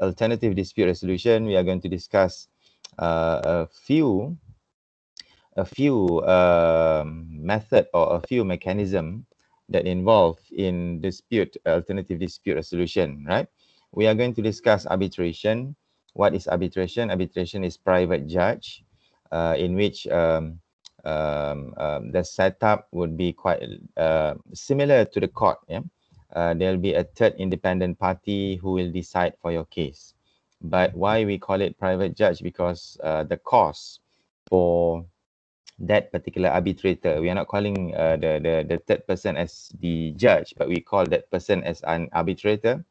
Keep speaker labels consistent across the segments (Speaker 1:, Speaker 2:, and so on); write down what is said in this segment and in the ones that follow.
Speaker 1: alternative dispute resolution, we are going to discuss uh, a few a few uh, method or a few mechanism that involve in dispute alternative dispute resolution, right? We are going to discuss arbitration. What is arbitration? Arbitration is private judge uh, in which um, um, um, the setup would be quite uh, similar to the court. Yeah, uh, there will be a third independent party who will decide for your case. But why we call it private judge? Because uh, the cost for that particular arbitrator, we are not calling uh, the, the the third person as the judge, but we call that person as an arbitrator.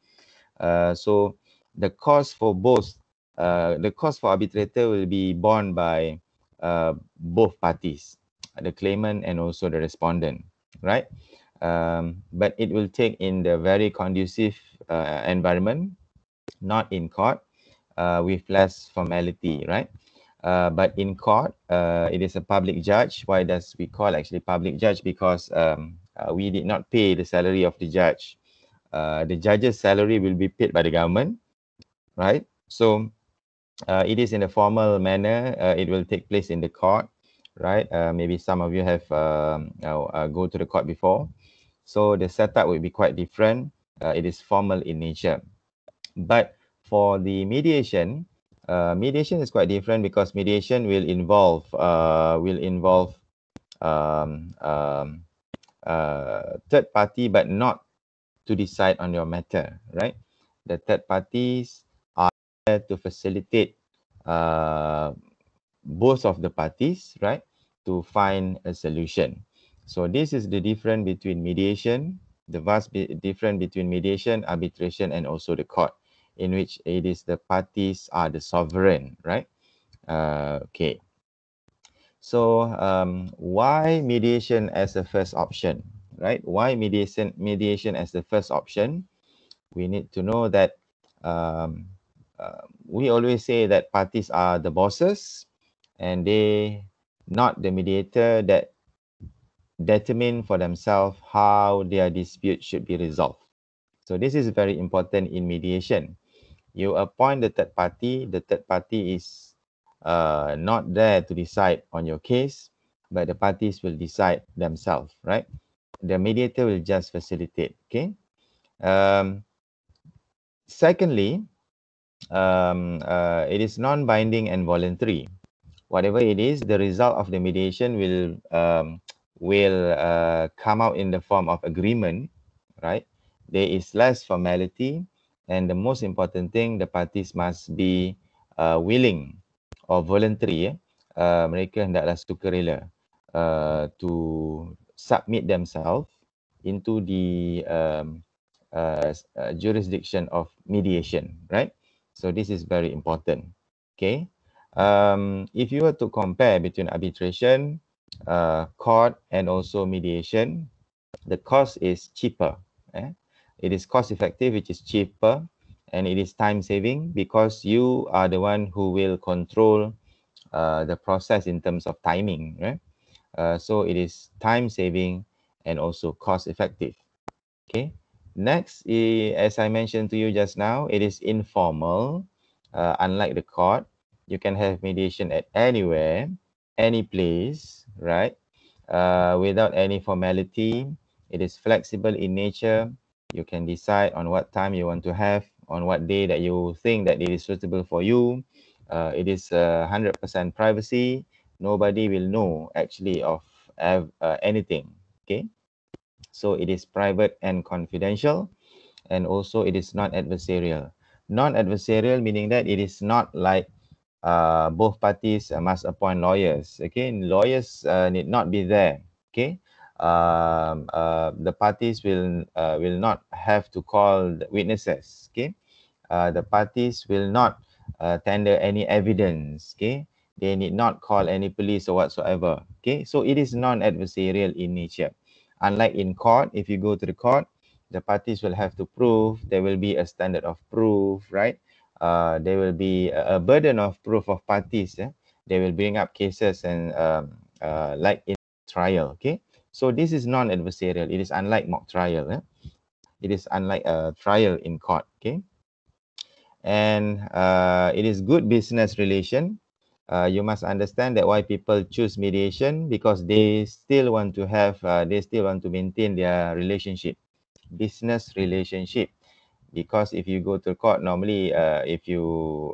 Speaker 1: Uh, so the cost for both, uh, the cost for arbitrator will be borne by uh, both parties, the claimant and also the respondent, right? Um, but it will take in the very conducive uh, environment, not in court, uh, with less formality, right? Uh, but in court, uh, it is a public judge. Why does we call actually public judge? Because um, uh, we did not pay the salary of the judge. Uh, the judge's salary will be paid by the government, right? So it is in a formal manner. It will take place in the court, right? Maybe some of you have um, go to the court before. So the setup will be quite different. Uh, it is formal in nature. But for the mediation, uh, mediation is quite different because mediation will involve uh, will involve um, um, uh, third party, but not to decide on your matter, right? The third parties are to facilitate uh, both of the parties, right, to find a solution. So this is the difference between mediation, the vast be difference between mediation, arbitration, and also the court, in which it is the parties are the sovereign, right? Uh, okay. So um, why mediation as the first option, right? Why mediation mediation as the first option? We need to know that um, uh, we always say that parties are the bosses and they not the mediator that determine for themselves how their dispute should be resolved. So this is very important in mediation. You appoint the third party, the third party is uh, not there to decide on your case, but the parties will decide themselves, right? The mediator will just facilitate, okay? Um, secondly, um, uh, it is non-binding and voluntary. Whatever it is, the result of the mediation will um, will uh, come out in the form of agreement, right? There is less formality, and the most important thing, the parties must be uh, willing or voluntary. Uh, mereka hendaklah sukarela uh, to submit themselves into the um, uh, uh, jurisdiction of mediation, right? So this is very important. Okay. Um, if you were to compare between arbitration, uh, court, and also mediation, the cost is cheaper. Eh? It is cost effective, which is cheaper, and it is time saving because you are the one who will control uh, the process in terms of timing. Right? Uh, so it is time saving and also cost effective. Okay. Next, as I mentioned to you just now, it is informal. Uh, unlike the court, you can have mediation at anywhere, any place, right? Uh, without any formality. It is flexible in nature. You can decide on what time you want to have, on what day that you think that it is suitable for you. Uh, it is uh, 100% privacy. Nobody will know actually of uh, anything, okay? So it is private and confidential, and also it is not adversarial. Non-adversarial meaning that it is not like uh, both parties must appoint lawyers. Okay, lawyers uh, need not be there. Okay, um, uh, the parties will uh, will not have to call witnesses. Okay, uh, the parties will not uh, tender any evidence. Okay, they need not call any police or whatsoever. Okay, so it is non-adversarial in nature. Unlike in court, if you go to the court, the parties will have to prove, there will be a standard of proof, right? Uh, there will be a, burden of proof of parties. Yeah? They will bring up cases and um, uh, like in trial, okay? So this is non-adversarial. It is unlike mock trial. Eh? It is unlike a trial in court, okay? and uh, it is good business relation. Uh, you must understand that why people choose mediation because they still want to have, uh, they still want to maintain their relationship, business relationship. Because if you go to court, normally uh, if you,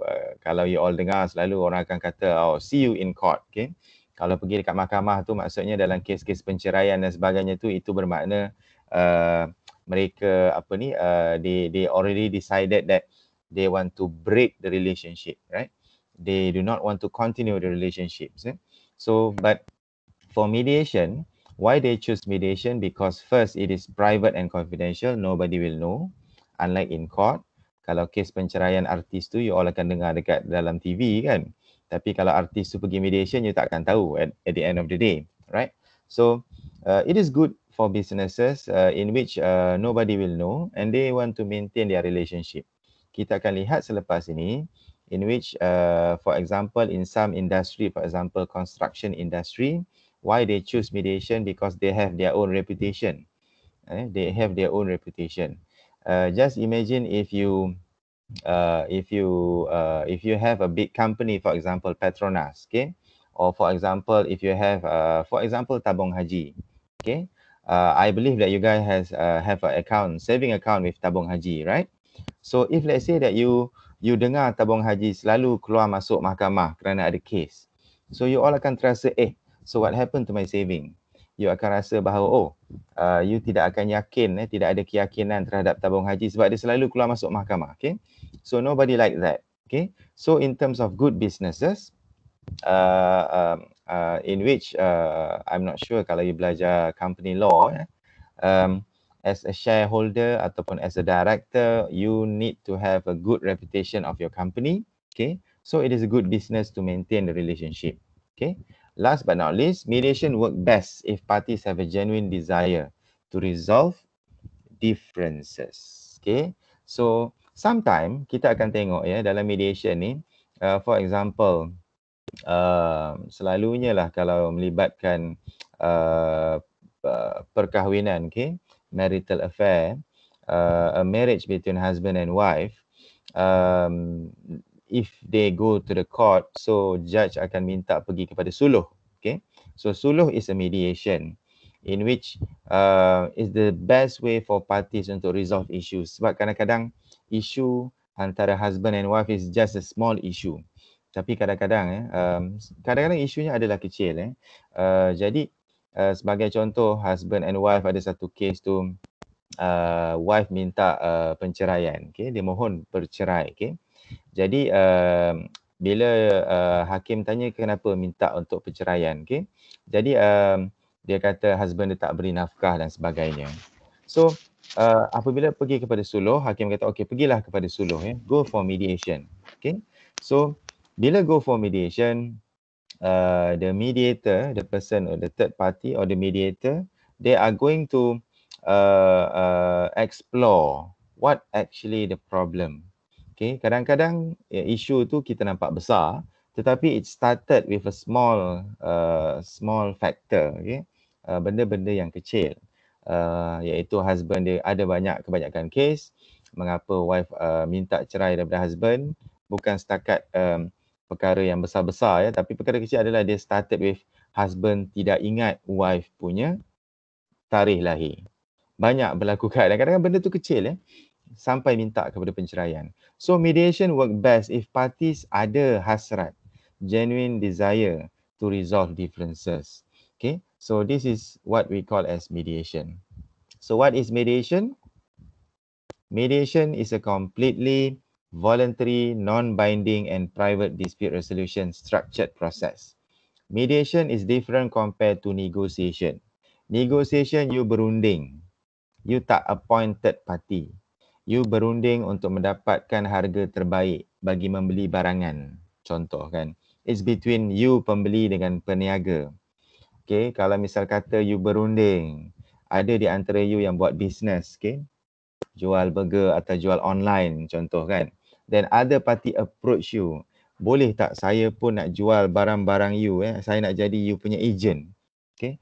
Speaker 1: uh, kalau you all dengar selalu orang akan kata, oh see you in court, okay. Kalau pergi dekat mahkamah tu maksudnya dalam kes-kes penceraian dan sebagainya tu itu bermakna uh, mereka apa ni uh, they they already decided that they want to break the relationship right they do not want to continue the relationships eh? so but for mediation why they choose mediation because first it is private and confidential nobody will know unlike in court kalau kes penceraian artis tu you all akan dengar dekat dalam TV kan tapi kalau artis tu pergi mediation you tak akan tahu at, at the end of the day right so uh, it is good for businesses uh, in which uh, nobody will know and they want to maintain their relationship. Kita akan lihat selepas ini in which uh, for example in some industry for example construction industry why they choose mediation because they have their own reputation. Eh, they have their own reputation. Uh, just imagine if you uh, if you uh, if you have a big company for example Petronas okay or for example if you have uh, for example Tabung Haji okay uh, I believe that you guys has uh, have an account, saving account with tabung haji, right? So if let's say that you you dengar tabung haji selalu keluar masuk mahkamah kerana ada case, so you all akan terasa eh, so what happened to my saving? You akan rasa bahawa oh, uh, you tidak akan yakin, eh, tidak ada keyakinan terhadap tabung haji sebab dia selalu keluar masuk mahkamah, okay? So nobody like that, okay? So in terms of good businesses, uh, um, uh, in which uh, I'm not sure kalau you belajar company law eh, um, as a shareholder ataupun as a director you need to have a good reputation of your company okay so it is a good business to maintain the relationship okay last but not least mediation work best if parties have a genuine desire to resolve differences. Okay? So sometime kita akan tengok ya dalam mediation ni uh, for example uh, selalunya lah kalau melibatkan uh, perkahwinan, okay, marital affair, uh, a marriage between husband and wife, um, if they go to the court, so judge akan minta pergi kepada suluh, okay. So suluh is a mediation in which uh, is the best way for parties untuk resolve issues. Sebab kadang-kadang isu antara husband and wife is just a small issue tapi kadang-kadang eh um, kadang-kadang isunya adalah kecil eh uh, jadi uh, sebagai contoh husband and wife ada satu case tu uh, wife minta uh, penceraian okey dia mohon bercerai okey jadi uh, bila uh, hakim tanya kenapa minta untuk perceraian okey? Jadi um, dia kata husband dia tak beri nafkah dan sebagainya. So uh, apabila pergi kepada suluh hakim kata okey pergilah kepada suluh ya. Go for mediation okey? So bila go for mediation, uh, the mediator, the person or the third party or the mediator, they are going to uh, uh, explore what actually the problem. Okay, kadang-kadang ya, isu tu kita nampak besar, tetapi it started with a small, uh, small factor. Okay, uh, benda-benda yang kecil. Uh, iaitu husband dia ada banyak kebanyakan case mengapa wife uh, minta cerai daripada husband bukan setakat um, perkara yang besar-besar ya tapi perkara kecil adalah dia started with husband tidak ingat wife punya tarikh lahir banyak berlaku kadang-kadang benda tu kecil ya sampai minta kepada penceraian so mediation work best if parties ada hasrat genuine desire to resolve differences okay so this is what we call as mediation so what is mediation mediation is a completely voluntary, non-binding and private dispute resolution structured process. Mediation is different compared to negotiation. Negotiation, you berunding. You tak appointed party. You berunding untuk mendapatkan harga terbaik bagi membeli barangan. Contoh kan. It's between you pembeli dengan peniaga. Okay, kalau misal kata you berunding, ada di antara you yang buat business, okay. Jual burger atau jual online contoh kan then other party approach you boleh tak saya pun nak jual barang-barang you eh saya nak jadi you punya agent okay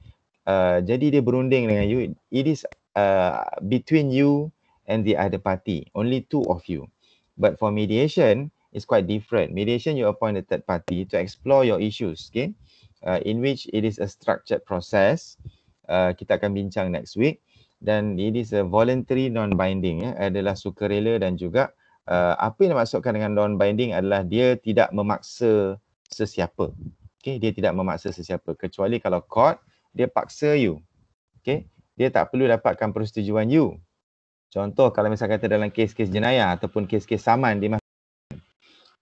Speaker 1: uh, jadi dia berunding dengan you it is uh, between you and the other party only two of you But for mediation, it's quite different. Mediation, you appoint a third party to explore your issues, okay? Uh, in which it is a structured process. Uh, kita akan bincang next week. Dan it is a voluntary non-binding, ya, adalah sukarela dan juga uh, apa yang dimaksudkan dengan non-binding adalah dia tidak memaksa sesiapa. Okay, dia tidak memaksa sesiapa. Kecuali kalau court, dia paksa you. Okay, dia tak perlu dapatkan persetujuan you. Contoh kalau misal kata dalam kes-kes jenayah ataupun kes-kes saman di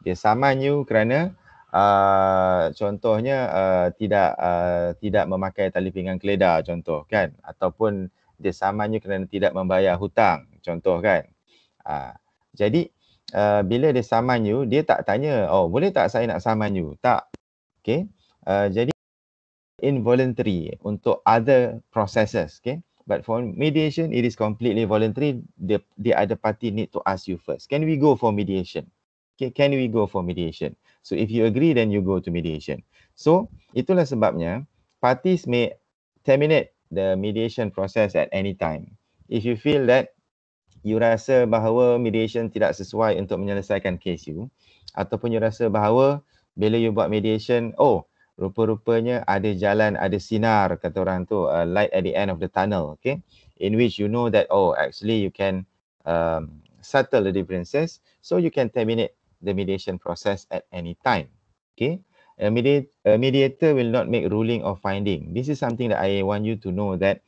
Speaker 1: dia saman you kerana uh, contohnya uh, tidak uh, tidak memakai tali pinggang keledar contoh kan? Ataupun dia saman you kerana tidak membayar hutang contoh kan? Uh, jadi uh, bila dia saman you dia tak tanya oh boleh tak saya nak saman you tak. Okay? Uh, jadi involuntary untuk other processes okay but for mediation it is completely voluntary the the other party need to ask you first can we go for mediation okay, can we go for mediation? So if you agree, then you go to mediation. So itulah sebabnya parties may terminate the mediation process at any time. If you feel that you rasa bahawa mediation tidak sesuai untuk menyelesaikan kes you, ataupun you rasa bahawa bila you buat mediation, oh rupa-rupanya ada jalan, ada sinar kata orang tu, uh, light at the end of the tunnel, okay? In which you know that, oh actually you can um, settle the differences, so you can terminate the mediation process at any time. Okay. A, mediator, a mediator will not make ruling or finding. This is something that I want you to know that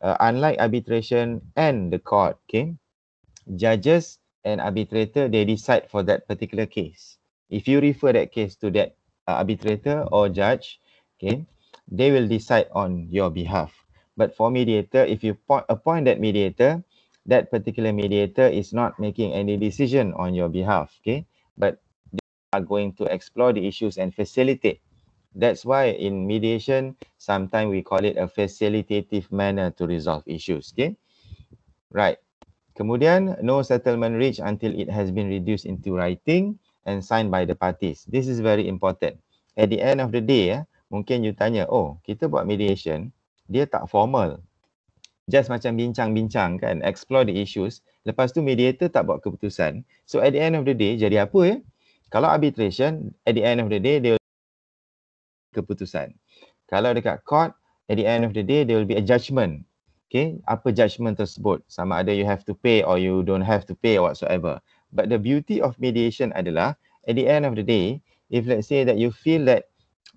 Speaker 1: uh, unlike arbitration and the court, okay, judges and arbitrator, they decide for that particular case. If you refer that case to that uh, arbitrator or judge, okay, they will decide on your behalf. But for mediator, if you point, appoint that mediator, that particular mediator is not making any decision on your behalf, okay? but they are going to explore the issues and facilitate. That's why in mediation, sometimes we call it a facilitative manner to resolve issues. Okay, right. Kemudian, no settlement reached until it has been reduced into writing and signed by the parties. This is very important. At the end of the day, eh, mungkin you tanya, oh, kita buat mediation, dia tak formal. Just macam bincang-bincang kan, explore the issues. Lepas tu mediator tak buat keputusan. So at the end of the day jadi apa ya? Kalau arbitration at the end of the day dia keputusan. Kalau dekat court at the end of the day there will be a judgement. Okay, apa judgement tersebut? Sama ada you have to pay or you don't have to pay or whatsoever. But the beauty of mediation adalah at the end of the day, if let's say that you feel that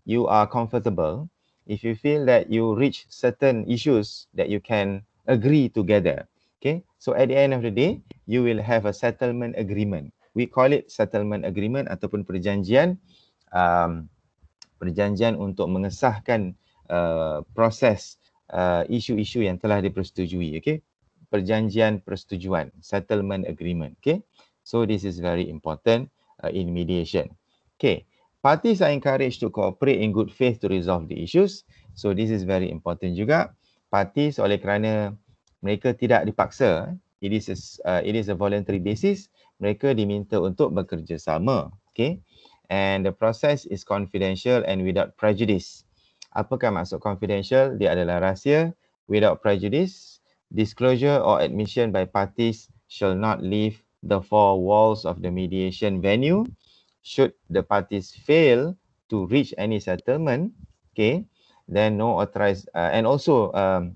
Speaker 1: you are comfortable, if you feel that you reach certain issues that you can agree together, Okay, so at the end of the day, you will have a settlement agreement. We call it settlement agreement ataupun perjanjian um, perjanjian untuk mengesahkan uh, proses uh, isu-isu yang telah dipersetujui. Okay, perjanjian persetujuan, settlement agreement. Okay, so this is very important uh, in mediation. Okay, parties are encouraged to cooperate in good faith to resolve the issues. So this is very important juga. Parties oleh kerana mereka tidak dipaksa it is a, uh, it is a voluntary basis mereka diminta untuk bekerjasama okay and the process is confidential and without prejudice apakah maksud confidential dia adalah rahsia without prejudice disclosure or admission by parties shall not leave the four walls of the mediation venue should the parties fail to reach any settlement okay then no authorized uh, and also um,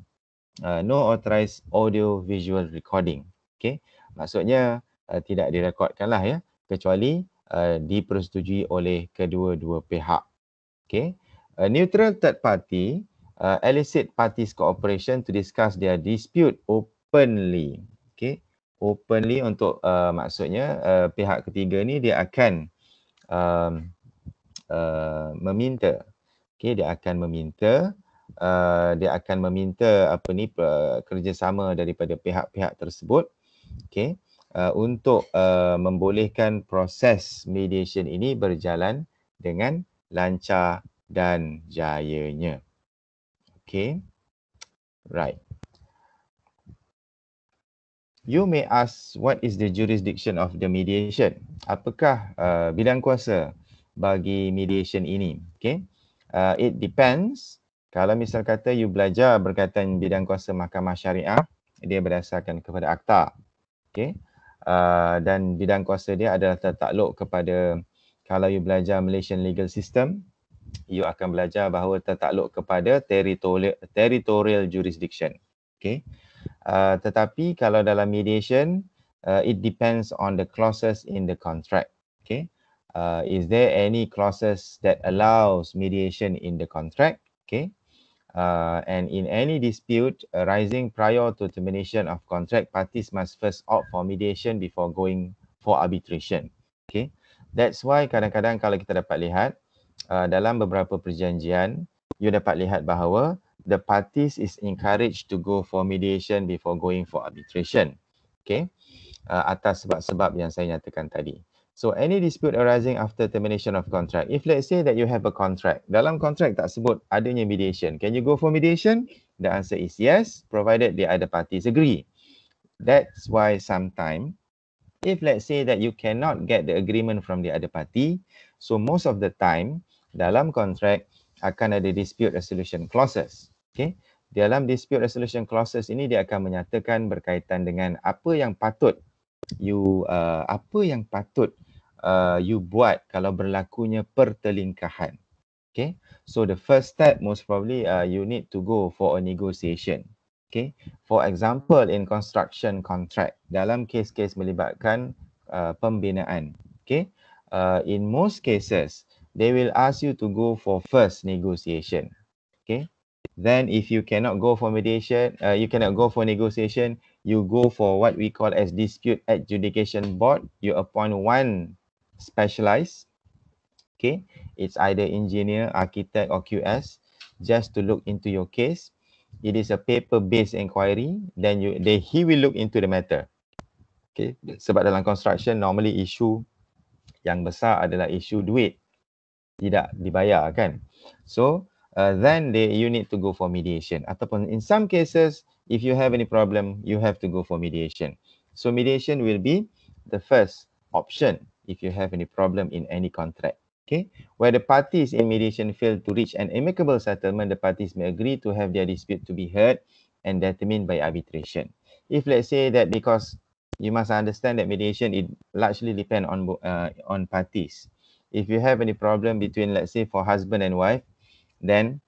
Speaker 1: uh, no authorized audio visual recording. Okay, maksudnya uh, tidak direkodkan lah ya, kecuali uh, dipersetujui oleh kedua-dua pihak. Okay, a neutral third party uh, elicit parties cooperation to discuss their dispute openly. Okay, openly untuk uh, maksudnya uh, pihak ketiga ni dia akan um, uh, meminta. Okay, dia akan meminta uh, dia akan meminta apa ni uh, kerjasama daripada pihak-pihak tersebut. Okey uh, untuk uh, membolehkan proses mediation ini berjalan dengan lancar dan jayanya. Okey right you may ask what is the jurisdiction of the mediation? Apakah uh, bidang kuasa bagi mediation ini? Okey uh, it depends. Kalau misal kata you belajar berkaitan bidang kuasa mahkamah syariah, dia berdasarkan kepada akta. Okay. uh, dan bidang kuasa dia adalah tertakluk kepada kalau you belajar Malaysian legal system you akan belajar bahawa tertakluk kepada territorial territorial jurisdiction. Okay uh, tetapi kalau dalam mediation uh, it depends on the clauses in the contract. Okay? Uh, is there any clauses that allows mediation in the contract? Okay? Uh, and in any dispute arising prior to termination of contract parties must first opt for mediation before going for arbitration. Okay? That's why kadang-kadang kalau kita dapat lihat uh, dalam beberapa perjanjian you dapat lihat bahawa the parties is encouraged to go for mediation before going for arbitration okay uh, atas sebab-sebab yang saya nyatakan tadi So any dispute arising after termination of contract. If let's say that you have a contract, dalam contract tak sebut adanya mediation. Can you go for mediation? The answer is yes, provided the other parties agree. That's why sometime, if let's say that you cannot get the agreement from the other party, so most of the time, dalam contract akan ada dispute resolution clauses. Okay? Dalam dispute resolution clauses ini dia akan menyatakan berkaitan dengan apa yang patut you uh, apa yang patut uh, you buat kalau berlakunya pertelingkahan. Okay, so the first step most probably uh, you need to go for a negotiation. Okay, for example in construction contract dalam kes-kes melibatkan uh, pembinaan. Okay, uh, in most cases they will ask you to go for first negotiation. Okay, then if you cannot go for mediation, uh, you cannot go for negotiation, you go for what we call as dispute adjudication board. You appoint one specialized. Okay, it's either engineer, architect or QS just to look into your case. It is a paper-based inquiry. Then you, they, he will look into the matter. Okay, sebab dalam construction normally issue yang besar adalah issue duit tidak dibayar kan. So uh, then they you need to go for mediation. Ataupun in some cases, if you have any problem, you have to go for mediation. So mediation will be the first option if you have any problem in any contract. Okay, where the parties in mediation fail to reach an amicable settlement, the parties may agree to have their dispute to be heard and determined by arbitration. If let's say that because you must understand that mediation it largely depend on uh, on parties. If you have any problem between let's say for husband and wife, then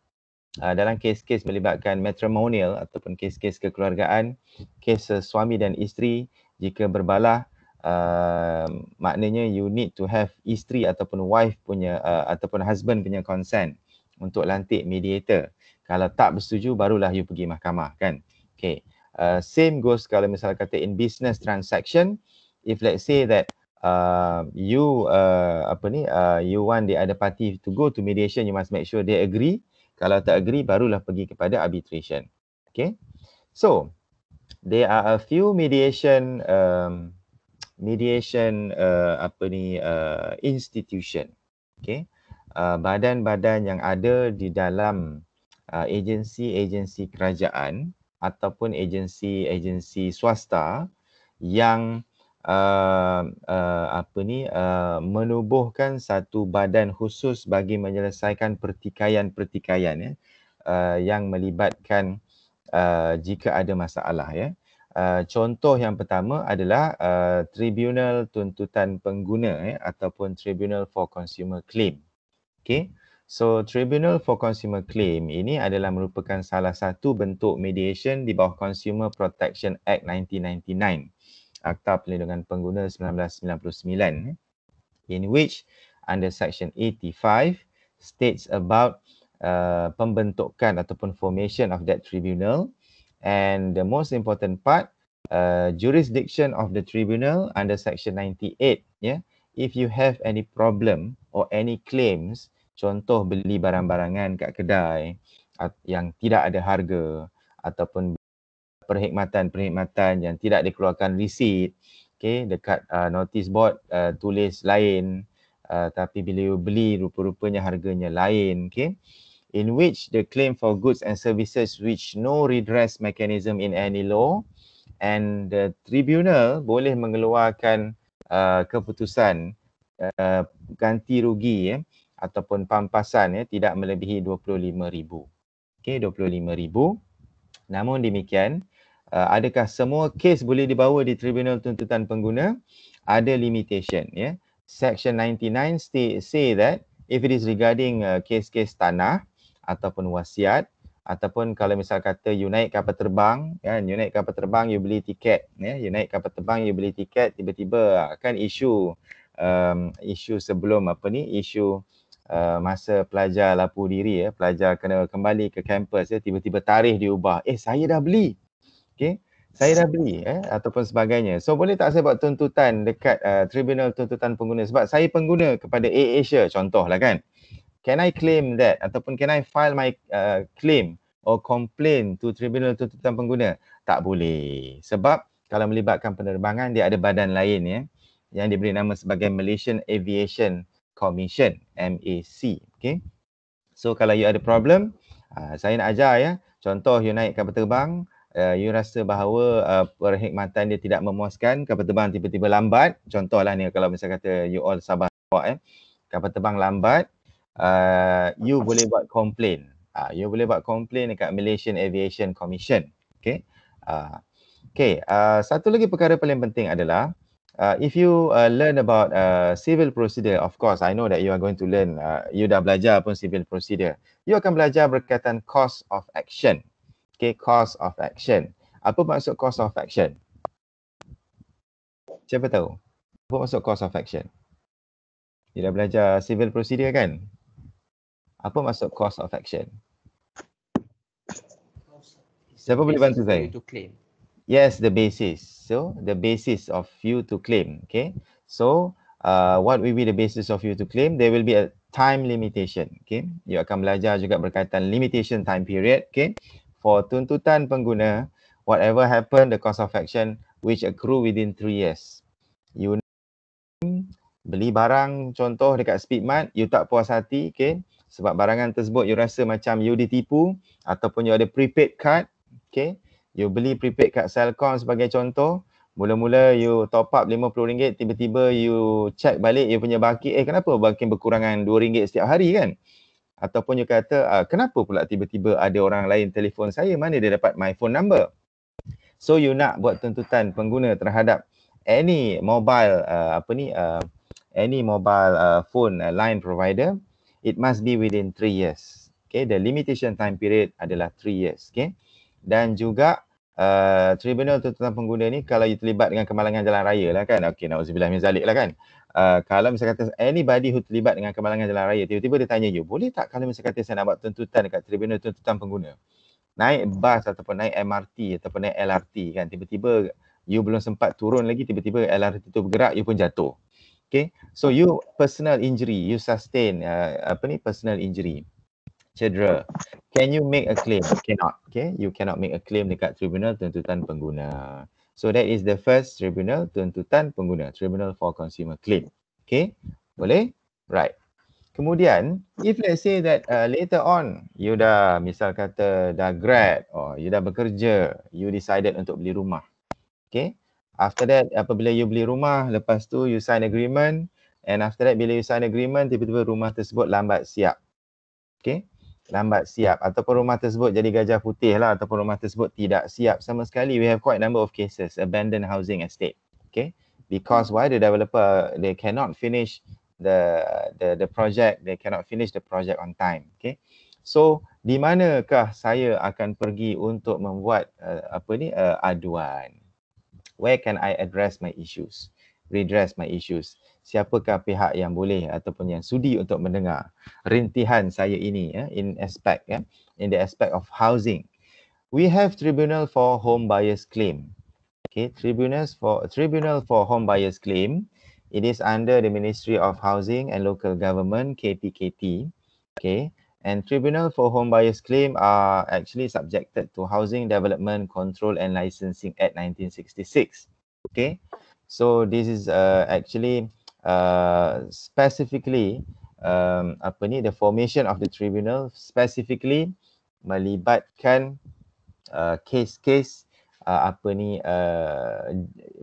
Speaker 1: uh, dalam kes-kes melibatkan matrimonial ataupun kes-kes kekeluargaan, kes uh, suami dan isteri jika berbalah uh, maknanya you need to have isteri ataupun wife punya uh, ataupun husband punya consent untuk lantik mediator. Kalau tak bersetuju barulah you pergi mahkamah kan. Okay. Uh, same goes kalau misalnya kata in business transaction if let's say that uh, you uh, apa ni uh, you want the other party to go to mediation you must make sure they agree. Kalau tak agree barulah pergi kepada arbitration. Okay? So there are a few mediation um, mediation uh, apa ni uh, institution. Okay? Uh, badan-badan yang ada di dalam uh, agensi-agensi kerajaan ataupun agensi-agensi swasta yang uh, uh, apa ni uh, menubuhkan satu badan khusus bagi menyelesaikan pertikaian-pertikaian ya uh, yang melibatkan uh, jika ada masalah ya Uh, contoh yang pertama adalah uh, Tribunal Tuntutan Pengguna eh, ataupun Tribunal for Consumer Claim. Okay. So Tribunal for Consumer Claim ini adalah merupakan salah satu bentuk mediation di bawah Consumer Protection Act 1999. Akta Perlindungan Pengguna 1999 eh, in which under section 85 states about uh, pembentukan ataupun formation of that tribunal And the most important part, uh, jurisdiction of the tribunal under section 98. Yeah, if you have any problem or any claims, contoh beli barang-barangan kat kedai yang tidak ada harga ataupun perkhidmatan-perkhidmatan yang tidak dikeluarkan receipt, okay, dekat uh, notice board uh, tulis lain, uh, tapi bila you beli rupa-rupanya harganya lain, okay in which the claim for goods and services which no redress mechanism in any law and the tribunal boleh mengeluarkan uh, keputusan uh, ganti rugi ya ataupun pampasan ya tidak melebihi 25000. Okey 25000. Namun demikian uh, adakah semua kes boleh dibawa di tribunal tuntutan pengguna? Ada limitation ya. Yeah. section 99 stay, say that if it is regarding uh, kes-kes tanah ataupun wasiat ataupun kalau misal kata you naik kapal terbang kan you naik kapal terbang you beli tiket ya. Yeah. you naik kapal terbang you beli tiket tiba-tiba kan isu um, isu sebelum apa ni isu uh, masa pelajar lapu diri ya. Pelajar kena kembali ke kampus ya. Tiba-tiba tarikh diubah. Eh saya dah beli okey saya dah beli eh ataupun sebagainya so boleh tak saya buat tuntutan dekat uh, tribunal tuntutan pengguna sebab saya pengguna kepada Air Asia contohlah kan can I claim that ataupun can I file my uh, claim or complain to tribunal tuntutan pengguna? Tak boleh. Sebab kalau melibatkan penerbangan dia ada badan lain ya yang diberi nama sebagai Malaysian Aviation Commission MAC. Okay. So kalau you ada problem, uh, saya nak ajar ya. Contoh you naik kapal terbang, uh, you rasa bahawa uh, perkhidmatan dia tidak memuaskan, kapal terbang tiba-tiba lambat. Contohlah ni kalau misalnya kata you all Sabah eh, kapal terbang lambat, uh, you boleh buat komplain. Uh, you boleh buat komplain dekat Malaysian Aviation Commission. Okay. Uh, okay. Uh, satu lagi perkara paling penting adalah uh, if you uh, learn about uh, civil procedure, of course, I know that you are going to learn, uh, you dah belajar pun civil procedure. You akan belajar berkaitan cost of action. Okay, cost of action. Apa maksud cost of action? Siapa tahu? Apa maksud cost of action? You dah belajar civil procedure kan? apa maksud cost of action? Siapa boleh bantu saya? To claim. Yes, the basis. So, the basis of you to claim. Okay. So, uh, what will be the basis of you to claim? There will be a time limitation. Okay. You akan belajar juga berkaitan limitation time period. Okay. For tuntutan pengguna, whatever happen, the cost of action which accrue within three years. You beli barang contoh dekat Speedmart, you tak puas hati, okay? Sebab barangan tersebut you rasa macam you ditipu ataupun you ada prepaid card okay? You beli prepaid card Celcom sebagai contoh mula-mula you top up RM50 tiba-tiba you check balik you punya baki eh kenapa baki berkurangan RM2 setiap hari kan ataupun you kata uh, kenapa pula tiba-tiba ada orang lain telefon saya mana dia dapat my phone number so you nak buat tuntutan pengguna terhadap any mobile uh, apa ni uh, any mobile uh, phone uh, line provider it must be within three years. Okay, the limitation time period adalah three years. Okay, dan juga uh, tribunal tuntutan pengguna ni kalau you terlibat dengan kemalangan jalan raya lah kan. Okay, na'udzubillah min zalik lah kan. Uh, kalau misalnya kata anybody who terlibat dengan kemalangan jalan raya, tiba-tiba dia tanya you, boleh tak kalau misalnya kata saya nak buat tuntutan dekat tribunal tuntutan pengguna? Naik bas ataupun naik MRT ataupun naik LRT kan, tiba-tiba you belum sempat turun lagi, tiba-tiba LRT tu bergerak, you pun jatuh. Okay, so you personal injury, you sustain uh, apa ni personal injury, cedera. Can you make a claim? Cannot. Okay, you cannot make a claim dekat tribunal tuntutan pengguna. So that is the first tribunal tuntutan pengguna, tribunal for consumer claim. Okay, boleh? Right. Kemudian, if let's say that uh, later on, you dah misal kata dah grad or you dah bekerja, you decided untuk beli rumah. Okay, After that, apabila you beli rumah, lepas tu you sign agreement and after that bila you sign agreement, tiba-tiba rumah tersebut lambat siap. Okay? Lambat siap ataupun rumah tersebut jadi gajah putih lah ataupun rumah tersebut tidak siap sama sekali. We have quite number of cases, abandoned housing estate. Okay? Because why the developer, they cannot finish the the the project, they cannot finish the project on time. Okay? So, di manakah saya akan pergi untuk membuat uh, apa ni uh, aduan? where can I address my issues, redress my issues. Siapakah pihak yang boleh ataupun yang sudi untuk mendengar rintihan saya ini ya in aspect ya in the aspect of housing. We have tribunal for home buyers claim. Okay, tribunals for tribunal for home buyers claim. It is under the Ministry of Housing and Local Government KPKT. Okay, and tribunal for home buyers claim are actually subjected to Housing Development Control and Licensing Act 1966. Okay, so this is uh, actually uh, specifically um, apa ni the formation of the tribunal specifically melibatkan uh, case-case uh, apa ni uh,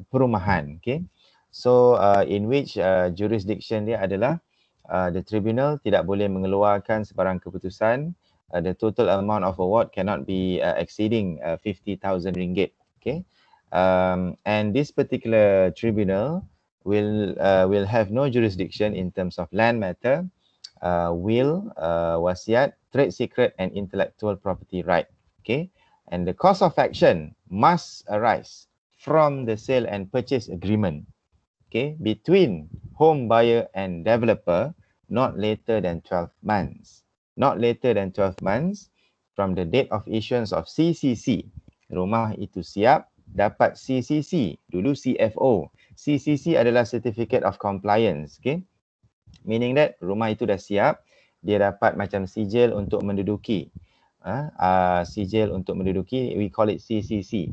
Speaker 1: perumahan. Okay, so uh, in which uh, jurisdiction dia adalah uh, the tribunal tidak boleh mengeluarkan sebarang keputusan uh, the total amount of award cannot be uh, exceeding uh, 50000 ringgit Okay. Um, and this particular tribunal will uh, will have no jurisdiction in terms of land matter, uh, will, uh, wasiat, trade secret and intellectual property right. Okay. And the cause of action must arise from the sale and purchase agreement okay, between home buyer and developer not later than 12 months. Not later than 12 months from the date of issuance of CCC. Rumah itu siap, dapat CCC, dulu CFO. CCC adalah Certificate of Compliance. Okay? Meaning that rumah itu dah siap, dia dapat macam sijil untuk menduduki. Uh, uh, sijil untuk menduduki, we call it CCC.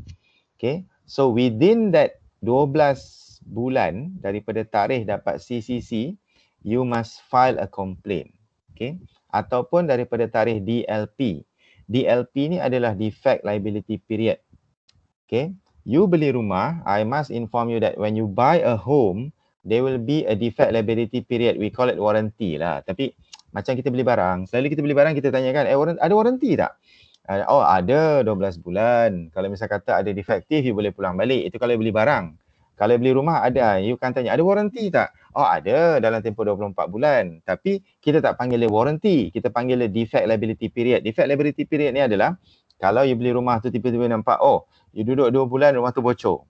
Speaker 1: Okay? So within that 12 bulan daripada tarikh dapat CCC, you must file a complaint. Okay? Ataupun daripada tarikh DLP. DLP ni adalah defect liability period. Okay? You beli rumah, I must inform you that when you buy a home, there will be a defect liability period. We call it warranty lah. Tapi macam kita beli barang, selalu kita beli barang kita tanyakan, eh ada warranty tak? Uh, oh ada 12 bulan. Kalau misal kata ada defektif, you boleh pulang balik. Itu kalau beli barang. Kalau beli rumah ada, you kan tanya, ada warranty tak? Oh ada dalam tempoh 24 bulan. Tapi kita tak panggil dia warranty. Kita panggil dia defect liability period. Defect liability period ni adalah kalau you beli rumah tu tiba-tiba nampak, oh you duduk 2 bulan rumah tu bocor.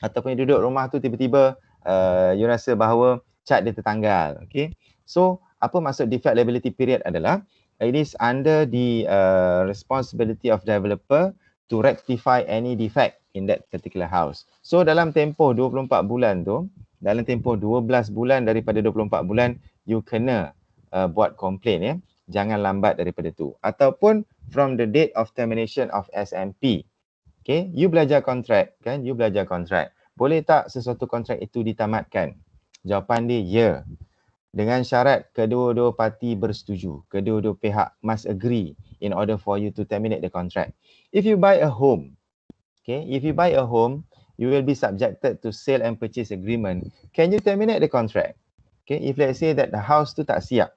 Speaker 1: Ataupun you duduk rumah tu tiba-tiba uh, you rasa bahawa cat dia tertanggal. Okay. So apa maksud defect liability period adalah it is under the uh, responsibility of developer to rectify any defect in that particular house. So dalam tempoh 24 bulan tu, dalam tempoh 12 bulan daripada 24 bulan, you kena uh, buat komplain ya. Jangan lambat daripada tu. Ataupun from the date of termination of SMP. Okay, you belajar kontrak kan, you belajar kontrak. Boleh tak sesuatu kontrak itu ditamatkan? Jawapan dia, ya. Yeah dengan syarat kedua-dua parti bersetuju. Kedua-dua pihak must agree in order for you to terminate the contract. If you buy a home, okay, if you buy a home, you will be subjected to sale and purchase agreement. Can you terminate the contract? Okay, if let's say that the house tu tak siap,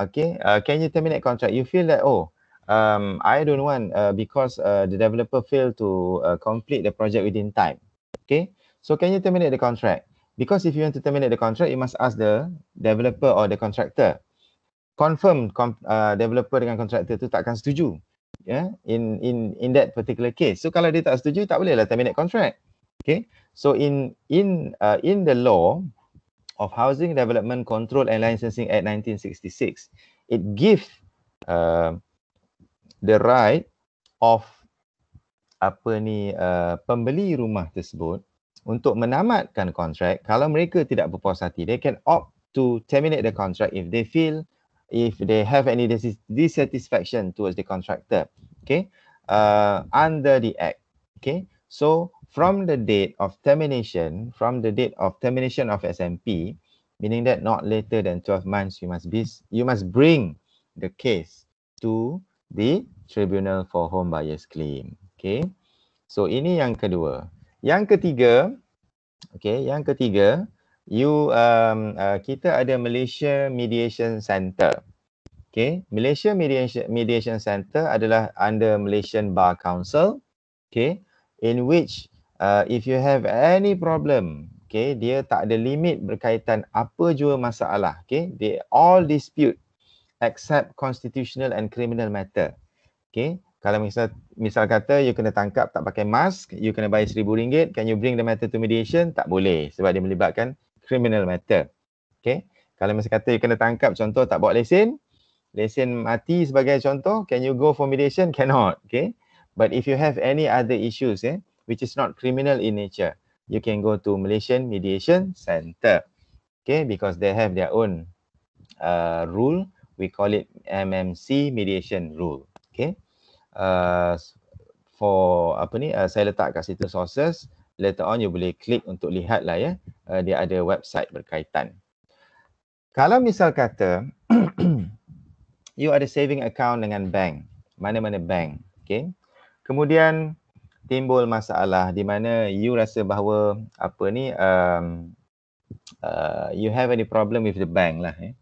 Speaker 1: okay, uh, can you terminate contract? You feel that, oh, um, I don't want uh, because uh, the developer failed to uh, complete the project within time. Okay, so can you terminate the contract? because if you want to terminate the contract, you must ask the developer or the contractor. Confirm uh, developer dengan contractor tu takkan setuju. Yeah, in in in that particular case. So kalau dia tak setuju, tak boleh lah terminate contract. Okay. So in in uh, in the law of Housing Development Control and Licensing Act 1966, it gives uh, the right of apa ni uh, pembeli rumah tersebut untuk menamatkan kontrak kalau mereka tidak berpuas hati. They can opt to terminate the contract if they feel if they have any dissatisfaction towards the contractor. Okay? Uh, under the act. Okay? So from the date of termination from the date of termination of SMP meaning that not later than 12 months you must be you must bring the case to the tribunal for home buyers claim. Okay? So ini yang kedua. Yang ketiga, okay, yang ketiga, you um, uh, kita ada Malaysia Mediation Center. Okay, Malaysia Mediation Mediation Center adalah under Malaysian Bar Council. Okay, in which uh, if you have any problem, okay, dia tak ada limit berkaitan apa jua masalah. Okay, they all dispute except constitutional and criminal matter. Okay, kalau misal misal kata you kena tangkap tak pakai mask, you kena bayar seribu ringgit, can you bring the matter to mediation? Tak boleh sebab dia melibatkan criminal matter. Okay. Kalau misal kata you kena tangkap contoh tak bawa lesen, lesen mati sebagai contoh, can you go for mediation? Cannot. Okay. But if you have any other issues eh, which is not criminal in nature, you can go to Malaysian Mediation Center. Okay, because they have their own uh, rule. We call it MMC mediation rule. Okay uh, for apa ni uh, saya letak kat situ sources later on you boleh klik untuk lihat lah ya uh, dia ada website berkaitan kalau misal kata you ada saving account dengan bank mana-mana bank okay kemudian timbul masalah di mana you rasa bahawa apa ni um, uh, you have any problem with the bank lah eh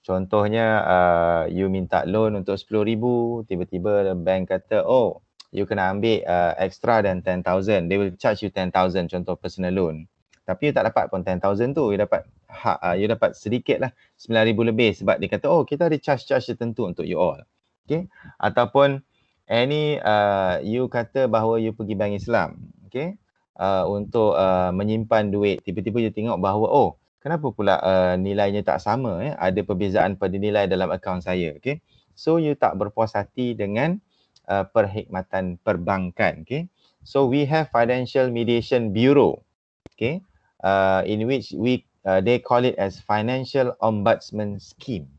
Speaker 1: Contohnya uh, you minta loan untuk RM10,000, tiba-tiba bank kata, oh you kena ambil uh, extra than 10,000. They will charge you 10,000 contoh personal loan. Tapi you tak dapat pun 10,000 tu. You dapat ha, uh, you dapat sedikit lah 9,000 lebih sebab dia kata oh kita ada charge-charge tertentu untuk you all. Okay. Ataupun any uh, you kata bahawa you pergi bank Islam. Okay. Uh, untuk uh, menyimpan duit. Tiba-tiba you tengok bahawa oh kenapa pula uh, nilainya tak sama. Eh? Ada perbezaan pada nilai dalam akaun saya. Okay. So you tak berpuas hati dengan uh, perkhidmatan perbankan. Okay. So we have Financial Mediation Bureau. Okay. Uh, in which we uh, they call it as Financial Ombudsman Scheme.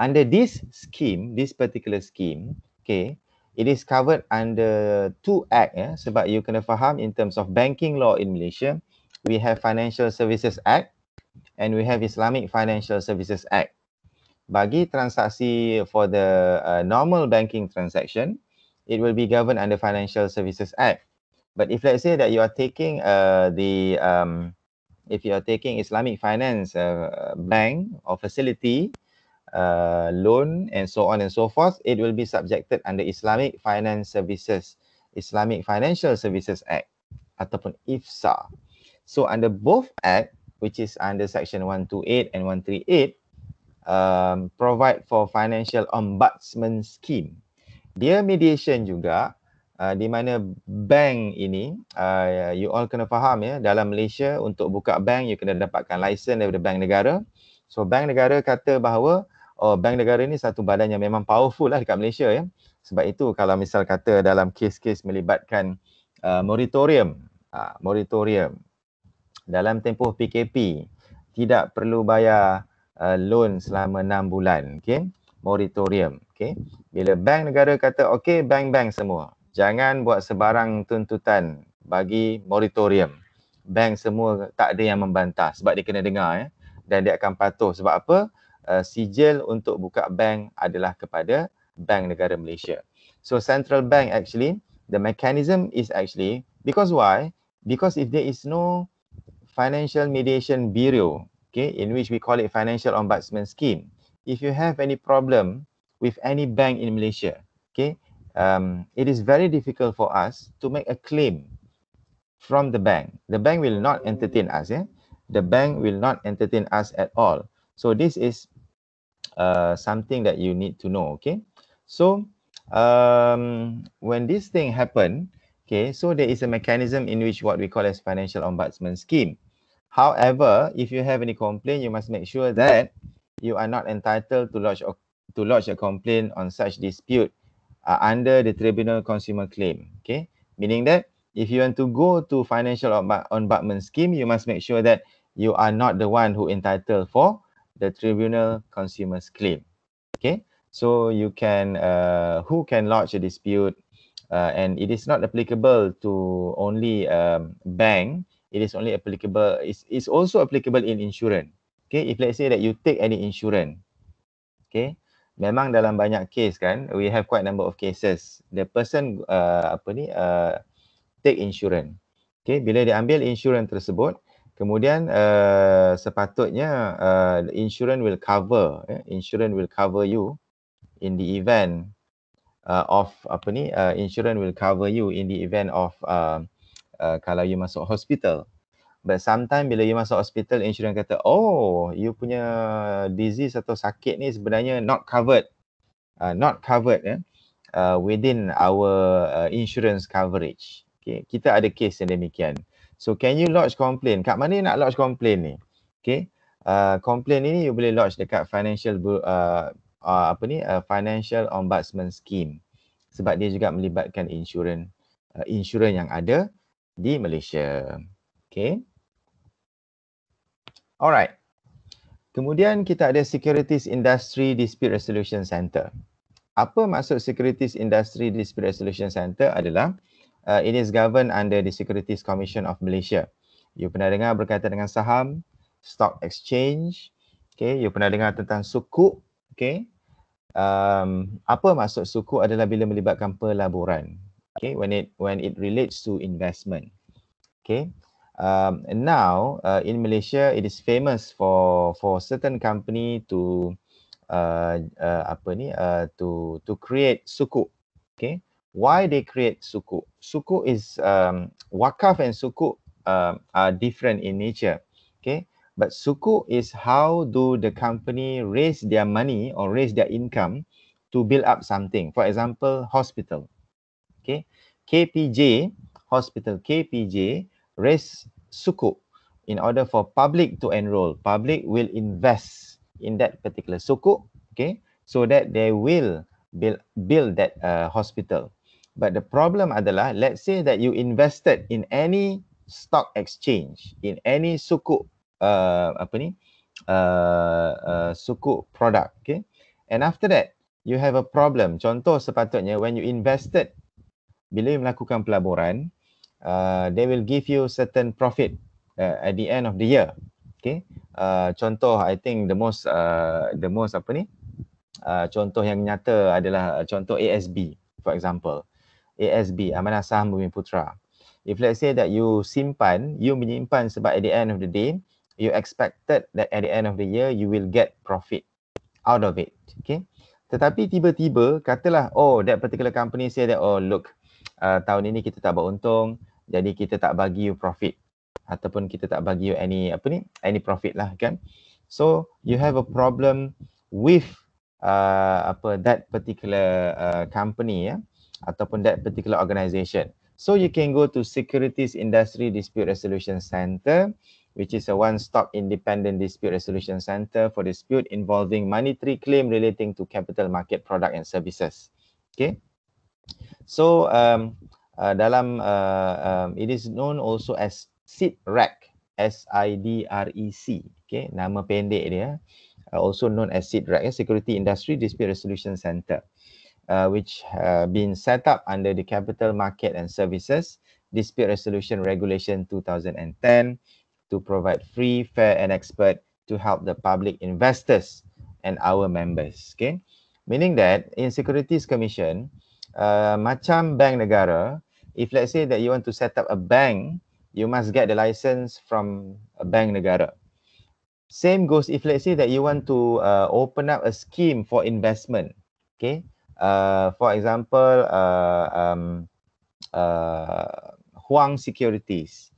Speaker 1: Under this scheme, this particular scheme, okay, it is covered under two act. Yeah, sebab you kena faham in terms of banking law in Malaysia, we have Financial Services Act and we have Islamic Financial Services Act bagi transaksi for the uh, normal banking transaction, it will be governed under Financial Services Act. But if let's say that you are taking uh, the um, if you are taking Islamic finance uh, bank or facility uh, loan and so on and so forth, it will be subjected under Islamic Finance Services Islamic Financial Services Act ataupun IFSA. So under both act, which is under section 128 and 138, um, provide for financial ombudsman scheme. Dia mediation juga uh, di mana bank ini uh, you all kena faham ya dalam Malaysia untuk buka bank you kena dapatkan license daripada bank negara. So bank negara kata bahawa oh bank negara ini satu badan yang memang powerful lah dekat Malaysia ya. Sebab itu kalau misal kata dalam kes-kes melibatkan uh, moratorium, uh, moratorium dalam tempoh PKP tidak perlu bayar uh, loan selama enam bulan, okay? Moratorium, okay? Bila bank negara kata, okay, bank-bank semua, jangan buat sebarang tuntutan bagi moratorium. Bank semua tak ada yang membantah sebab dia kena dengar ya. Dan dia akan patuh sebab apa? Uh, sijil untuk buka bank adalah kepada Bank Negara Malaysia. So central bank actually, the mechanism is actually, because why? Because if there is no financial mediation bureau okay, in which we call it financial ombudsman scheme. If you have any problem with any bank in Malaysia, okay, um, it is very difficult for us to make a claim from the bank. The bank will not entertain us. Yeah? The bank will not entertain us at all. So this is uh, something that you need to know. Okay, so um, when this thing happen, okay, so there is a mechanism in which what we call as financial ombudsman scheme. However, if you have any complaint, you must make sure that you are not entitled to lodge a, to lodge a complaint on such dispute uh, under the tribunal consumer claim. Okay, meaning that if you want to go to financial ombudsman scheme, you must make sure that you are not the one who entitled for the tribunal consumer's claim. Okay, so you can uh, who can lodge a dispute, uh, and it is not applicable to only um, bank. It is only applicable is is also applicable in insurance. Okay? If let's say that you take any insurance okay? Memang dalam banyak case kan we have quite number of cases. The person uh, apa ni uh, take insurance. Okay? Bila dia ambil insurance tersebut kemudian uh, sepatutnya uh, insurance will cover eh? insurance will cover you in the event uh, of apa ni uh, insurance will cover you in the event of uh, uh, kalau you masuk hospital. But sometimes bila you masuk hospital, insurance kata, oh, you punya disease atau sakit ni sebenarnya not covered. Uh, not covered eh, uh, within our uh, insurance coverage. Okay. Kita ada case yang demikian. So can you lodge complaint? Kat mana nak lodge complaint ni? Okay. Uh, complaint ini you boleh lodge dekat financial uh, uh, apa ni uh, financial ombudsman scheme sebab dia juga melibatkan insurance uh, insurance yang ada di Malaysia. Okay. Alright. Kemudian kita ada Securities Industry Dispute Resolution Center. Apa maksud Securities Industry Dispute Resolution Center adalah uh, it is governed under the Securities Commission of Malaysia. You pernah dengar berkaitan dengan saham, stock exchange, okay. You pernah dengar tentang suku, okay. Um, apa maksud suku adalah bila melibatkan pelaburan okay when it when it relates to investment okay um and now uh, in malaysia it is famous for for certain company to uh, uh apa ni uh to to create suku okay why they create suku. Suku is um, wakaf and suku uh, are different in nature. Okay, but suku is how do the company raise their money or raise their income to build up something. For example, hospital. Okay, KPJ hospital KPJ raise suku in order for public to enroll. Public will invest in that particular suku. Okay, so that they will build build that uh, hospital. But the problem adalah, let's say that you invested in any stock exchange, in any suku, uh, apa ni, uh, uh, suku product, okay? And after that, you have a problem. Contoh sepatutnya, when you invested, bila you melakukan pelaburan, uh, they will give you certain profit uh, at the end of the year, okay? Uh, contoh, I think the most, uh, the most apa ni, uh, contoh yang nyata adalah contoh ASB, for example. ASB, Amanah Saham Bumi Putra. If let's say that you simpan, you menyimpan sebab at the end of the day, you expected that at the end of the year, you will get profit out of it. Okay. Tetapi tiba-tiba, katalah, oh, that particular company say that, oh, look, uh, tahun ini kita tak beruntung, jadi kita tak bagi you profit. Ataupun kita tak bagi you any, apa ni, any profit lah, kan. So, you have a problem with uh, apa that particular uh, company, ya. Yeah? Ataupun that particular organisation. So you can go to Securities Industry Dispute Resolution Center, which is a one-stop independent dispute resolution center for dispute involving monetary claim relating to capital market product and services. Okay. So um, uh, dalam uh, um, it is known also as SIDREC, S-I-D-R-E-C. Okay, nama pendek dia. Uh, also known as SIDREC, Security Industry Dispute Resolution Center uh, which have been set up under the Capital Market and Services Dispute Resolution Regulation 2010 to provide free, fair and expert to help the public investors and our members. Okay, meaning that in Securities Commission, uh, macam bank negara, if let's say that you want to set up a bank, you must get the license from a bank negara. Same goes if let's say that you want to uh, open up a scheme for investment. Okay, uh, for example, uh, um, uh, Huang Securities,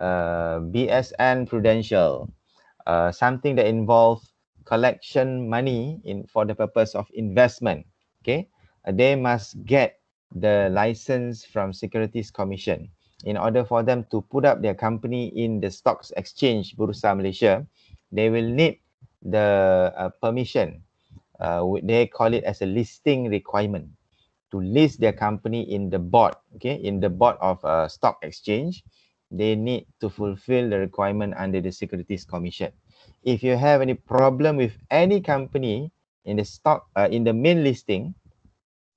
Speaker 1: uh, BSN Prudential, uh, something that involves collection money in for the purpose of investment. Okay, uh, they must get the license from Securities Commission in order for them to put up their company in the stocks exchange Bursa Malaysia. They will need the uh, permission uh, they call it as a listing requirement to list their company in the board okay in the board of a stock exchange? They need to fulfill the requirement under the securities commission. If you have any problem with any company in the stock uh, in the main listing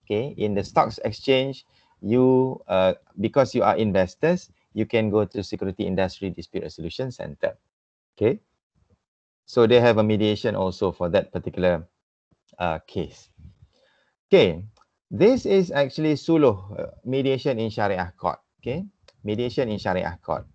Speaker 1: okay in the stocks exchange you uh, because you are investors you can go to security industry dispute resolution center okay? So they have a mediation also for that particular uh, case. Okay, this is actually suluh uh, mediation in Syariah court. Okay, mediation in Syariah court,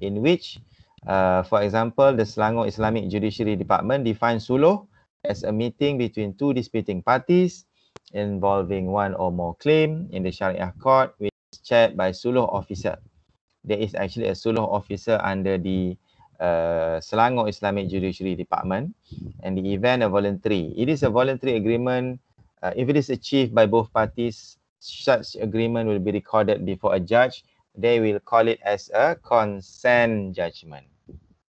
Speaker 1: in which, uh, for example, the Selangor Islamic Judiciary Department defines suluh as a meeting between two disputing parties involving one or more claim in the Syariah court, which is chaired by suluh officer. There is actually a suluh officer under the uh, Selangor Islamic Judiciary Department and the event a voluntary. It is a voluntary agreement. Uh, if it is achieved by both parties, such agreement will be recorded before a judge. They will call it as a consent judgment.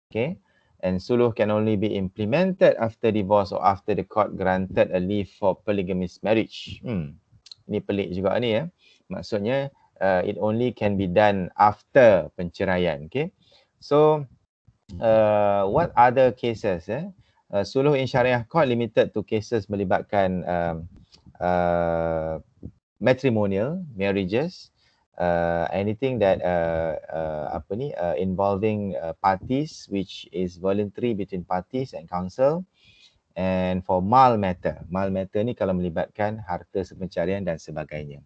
Speaker 1: Okay. And suluh can only be implemented after divorce or after the court granted a leave for polygamous marriage. Hmm. Ini pelik juga ni ya. Maksudnya uh, it only can be done after penceraian. Okay. So uh, what other cases eh? Uh, suluh in syariah court limited to cases melibatkan um, uh, matrimonial marriages uh, anything that uh, uh, apa ni uh, involving uh, parties which is voluntary between parties and council and for mal matter mal matter ni kalau melibatkan harta sepencarian dan sebagainya.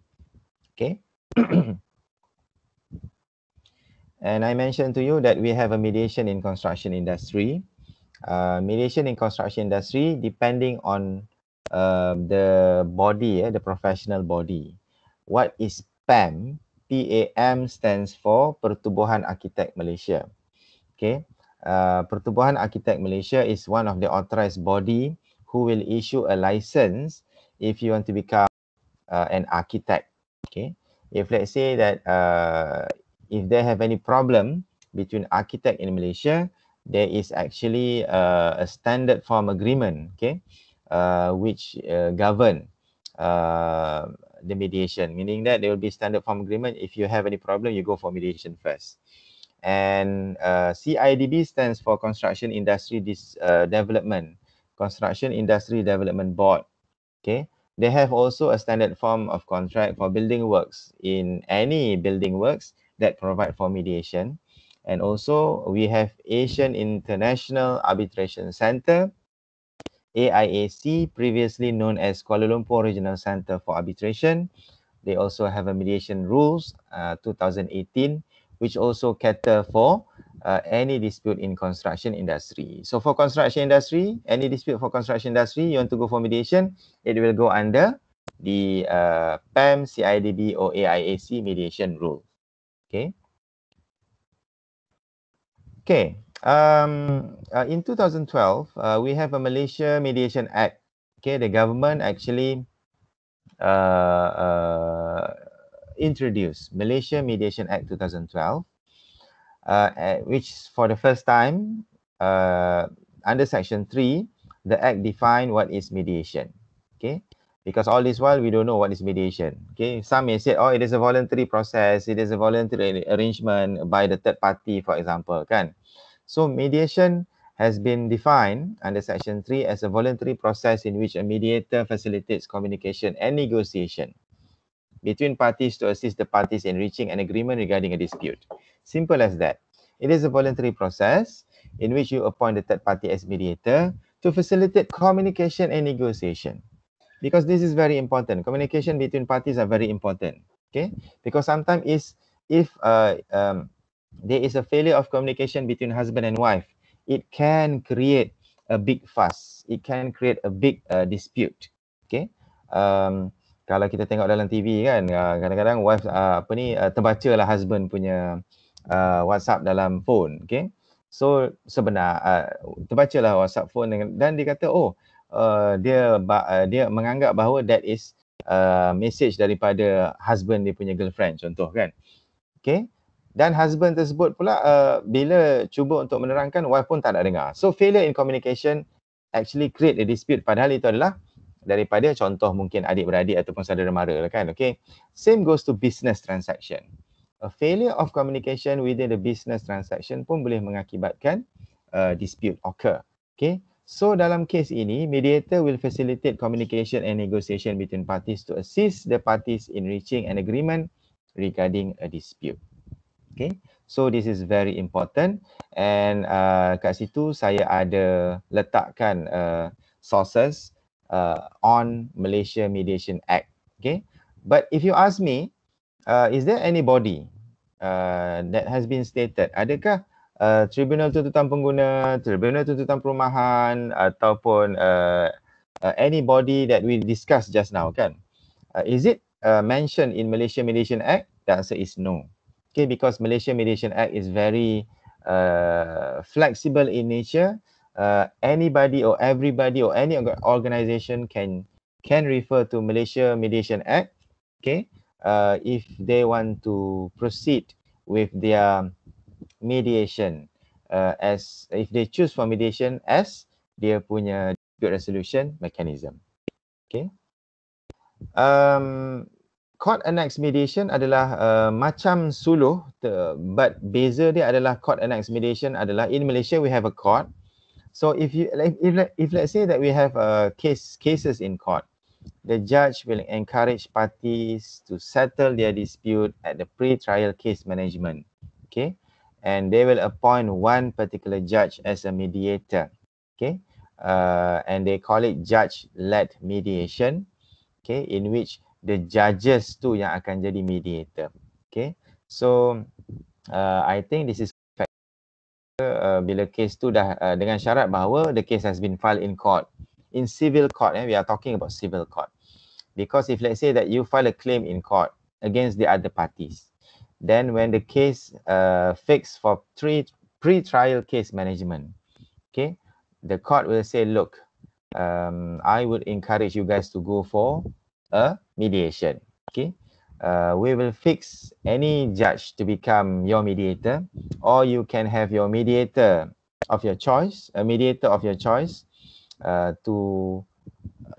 Speaker 1: Okay And I mentioned to you that we have a mediation in construction industry. Uh, mediation in construction industry depending on uh, the body, eh, the professional body. what is PAM? PAM stands for Pertubuhan Arkitek Malaysia. Okay. Uh, Pertubuhan Arkitek Malaysia is one of the authorized body who will issue a license if you want to become uh, an architect. Okay. If let's say that uh, if they have any problem between architect in Malaysia, there is actually uh, a standard form agreement, okay, uh, which uh, govern uh, the mediation, meaning that there will be standard form agreement. If you have any problem, you go for mediation first. And uh, CIDB stands for Construction Industry Dis, uh, Development, Construction Industry Development Board. Okay, they have also a standard form of contract for building works in any building works that provide for mediation. And also we have Asian International Arbitration Center, AIAC, previously known as Kuala Lumpur Regional Center for Arbitration. They also have a mediation rules uh, 2018 which also cater for uh, any dispute in construction industry. So for construction industry, any dispute for construction industry, you want to go for mediation, it will go under the uh, PAM, CIDB or AIAC mediation rule. Okay. Okay. Um, uh, in 2012, uh, we have a Malaysia Mediation Act. Okay, the government actually uh, uh, introduced Malaysia Mediation Act 2012, uh, which for the first time uh, under Section 3, the Act defined what is mediation. Okay, because all this while we don't know what is mediation. Okay, some may say, oh, it is a voluntary process, it is a voluntary arrangement by the third party, for example. Kan? So mediation has been defined under Section 3 as a voluntary process in which a mediator facilitates communication and negotiation between parties to assist the parties in reaching an agreement regarding a dispute. Simple as that. It is a voluntary process in which you appoint the third party as mediator to facilitate communication and negotiation. Because this is very important. Communication between parties are very important. Okay? Because sometimes is if uh, um, there is a failure of communication between husband and wife, it can create a big fuss. It can create a big uh, dispute. Okay? Um, kalau kita tengok dalam TV kan uh, kadang-kadang wife uh, apa ni uh, terbaca lah husband punya uh, WhatsApp dalam phone okay so sebenar uh, terbaca lah WhatsApp phone dengan, dan dia kata oh uh, dia uh, dia menganggap bahawa that is uh, message daripada husband dia punya girlfriend contoh kan. Okay? Dan husband tersebut pula uh, bila cuba untuk menerangkan wife pun tak nak dengar. So failure in communication actually create a dispute. Padahal itu adalah daripada contoh mungkin adik-beradik ataupun saudara mara lah kan okay? Same goes to business transaction. A failure of communication within the business transaction pun boleh mengakibatkan uh, dispute occur okay so dalam kes ini mediator will facilitate communication and negotiation between parties to assist the parties in reaching an agreement regarding a dispute okay so this is very important and uh, kat situ saya ada letakkan uh, sources uh, on Malaysia Mediation Act. Okay, but if you ask me, uh, is there any body uh, that has been stated? Adakah uh, Tribunal Tuntutan Pengguna, Tribunal Tuntutan Perumahan ataupun uh, uh, any body that we discussed just now kan? Uh, is it uh, mentioned in Malaysia Mediation Act? The answer is no. Okay, because Malaysia Mediation Act is very uh, flexible in nature uh, anybody or everybody or any organization can can refer to Malaysia Mediation Act okay uh, if they want to proceed with their mediation. Uh, as if they choose for mediation as dia punya dispute resolution mechanism. Okay. Um court annex mediation adalah uh, macam suluh but beza dia adalah court annex mediation adalah in Malaysia we have a court. So if you like, if if let's say that we have uh, case cases in court, the judge will encourage parties to settle their dispute at the pre-trial case management. Okay, and they will appoint one particular judge as a mediator. Okay, uh, and they call it judge-led mediation. Okay, in which the judges tu yang akan jadi mediator. Okay, so uh, I think this is uh, bila case tu dah uh, dengan syarat bahawa the case has been filed in court in civil court eh we are talking about civil court because if let's say that you file a claim in court against the other parties. Then when the case uh, fixed for pre pre-trial case management, okay, the court will say, look, um, I would encourage you guys to go for a mediation. Okay, uh, we will fix any judge to become your mediator, or you can have your mediator of your choice, a mediator of your choice, uh, to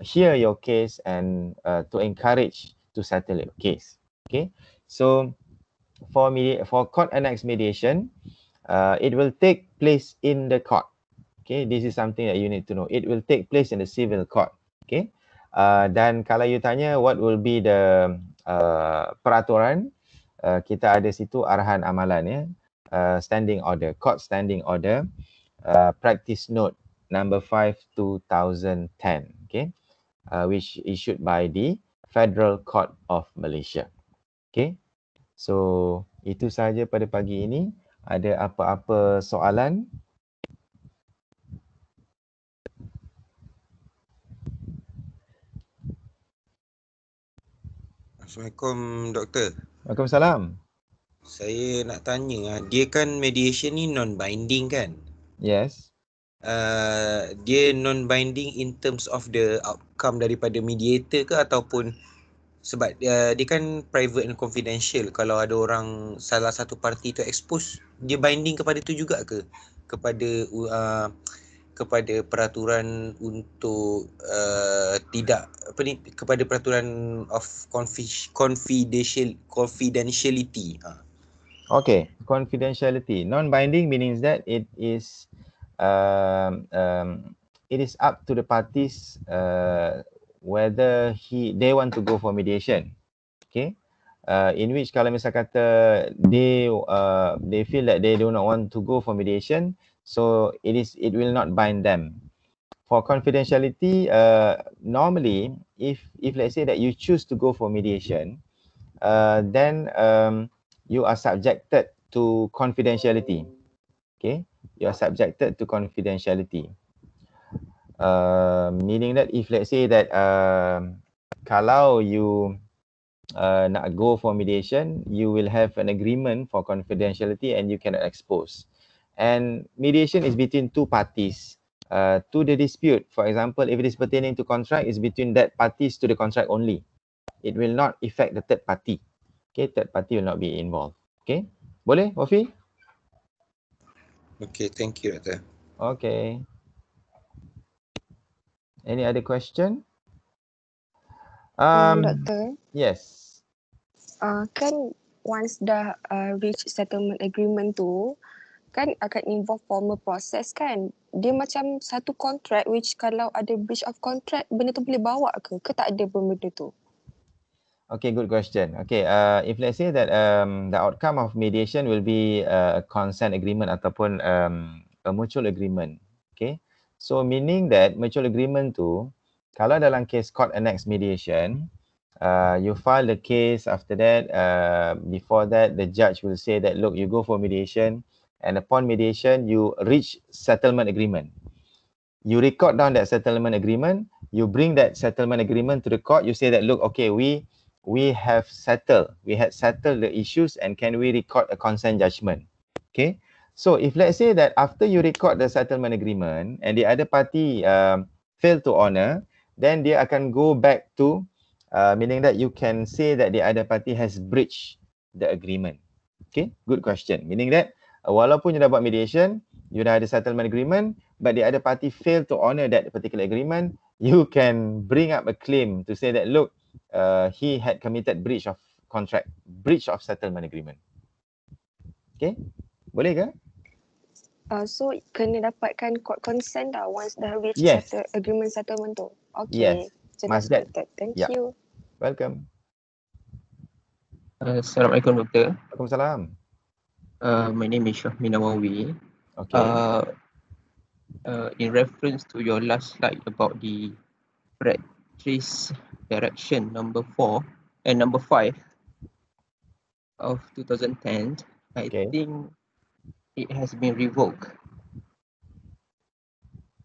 Speaker 1: hear your case and uh, to encourage to settle your case. Okay, so for media for court annex mediation, uh, it will take place in the court. Okay, this is something that you need to know. It will take place in the civil court. Okay, uh, dan kalau you tanya what will be the uh, peraturan, uh, kita ada situ arahan amalan ya, uh, standing order, court standing order, uh, practice note number 5 2010. Okay, uh, which issued by the Federal Court of Malaysia. Okay, so itu sahaja pada pagi ini. Ada apa-apa soalan?
Speaker 2: Assalamualaikum doktor.
Speaker 1: Waalaikumsalam.
Speaker 2: Saya nak tanya, ah, dia kan mediation ni non-binding kan?
Speaker 1: Yes.
Speaker 2: Uh, dia non-binding in terms of the outcome daripada mediator ke ataupun sebab uh, dia kan private and confidential. Kalau ada orang salah satu parti tu expose dia binding kepada tu juga ke? Kepada uh, kepada peraturan untuk uh, tidak apa ni kepada peraturan of confidential confidentiality. Ha.
Speaker 1: Okay confidentiality. Non binding means that it is um, um, it is up to the parties uh, whether he they want to go for mediation. Okay? Uh, in which kalau misal kata they uh, they feel that they do not want to go for mediation so it is it will not bind them. For confidentiality uh, normally if if let's say that you choose to go for mediation uh, then um, you are subjected to confidentiality. Okay? You are subjected to confidentiality uh, meaning that if let's say that uh, kalau you uh, nak go for mediation you will have an agreement for confidentiality and you cannot expose and mediation is between two parties uh, to the dispute. For example, if it is pertaining to contract, it's between that parties to the contract only. It will not affect the third party. Okay, third party will not be involved. Okay, boleh, Wafi?
Speaker 2: Okay, thank you, Doctor.
Speaker 1: Okay. Any other question?
Speaker 3: Um, Doctor.
Speaker 1: Yes.
Speaker 3: Uh, kan once dah uh, reach settlement agreement tu, kan akan involve formal process kan dia macam satu contract which kalau ada breach of contract benda tu boleh bawa ke ke tak ada pun benda tu
Speaker 1: Okay, good question. Okay, uh, if let's say that um, the outcome of mediation will be a consent agreement ataupun um, a mutual agreement. Okay, so meaning that mutual agreement tu, kalau dalam case court annex mediation, uh, you file the case after that, uh, before that the judge will say that look, you go for mediation, and upon mediation you reach settlement agreement. You record down that settlement agreement you bring that settlement agreement to the court you say that look okay we we have settled we had settled the issues and can we record a consent judgment? Okay so if let's say that after you record the settlement agreement and the other party um, fail to honor then they akan go back to uh, meaning that you can say that the other party has breached the agreement. Okay? Good question. Meaning that walaupun you dah buat mediation, you dah ada settlement agreement, but the other party fail to honor that particular agreement, you can bring up a claim to say that look, uh, he had committed breach of contract, breach of settlement agreement. Okay, boleh ke?
Speaker 3: Uh, so kena dapatkan court consent dah once dah reach
Speaker 1: yes.
Speaker 3: settle, agreement settlement tu.
Speaker 1: Okay. Yes. Must that.
Speaker 3: Thank yeah. you.
Speaker 1: Welcome.
Speaker 4: Uh, Assalamualaikum doktor.
Speaker 1: Waalaikumsalam.
Speaker 4: Uh, my name is Syahmin Nawawi.
Speaker 1: Okay.
Speaker 4: Uh, uh, in reference to your last slide about the practice direction number four and number five of 2010, I okay. think it has been revoked.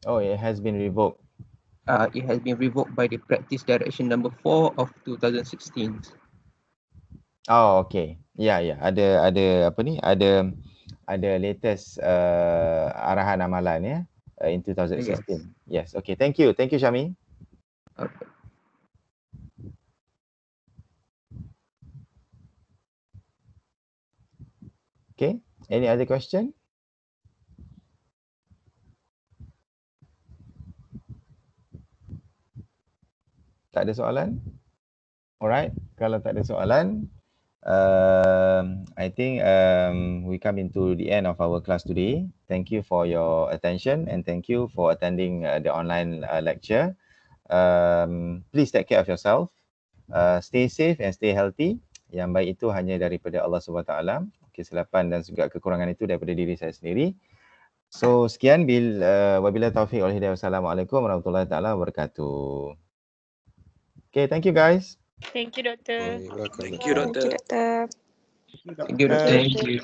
Speaker 1: Oh, it has been revoked.
Speaker 4: Uh, it has been revoked by the practice direction number four of 2016.
Speaker 1: Oh, okay. Ya, ya. Ada ada apa ni? Ada ada latest uh, arahan amalan ya uh, in 2016. Yes. Okay. Thank you. Thank you Syami.
Speaker 4: Okay.
Speaker 1: Okay. Any other question? Tak ada soalan? Alright. Kalau tak ada soalan, um, I think um, we come into the end of our class today. Thank you for your attention and thank you for attending uh, the online uh, lecture. Um, please take care of yourself. Uh, stay safe and stay healthy. Yang baik itu hanya daripada Allah SWT. Kesilapan dan juga kekurangan itu daripada diri saya sendiri. So sekian bil uh, wabila taufiq wal hidayah wassalamualaikum warahmatullahi taala wabarakatuh. Okay, thank you guys.
Speaker 5: Thank you, Doctor.
Speaker 2: Welcome.
Speaker 6: Thank you,
Speaker 3: Thank
Speaker 6: Doctor.
Speaker 3: you, Doktor.
Speaker 4: Thank you, Doctor.
Speaker 2: Thank you.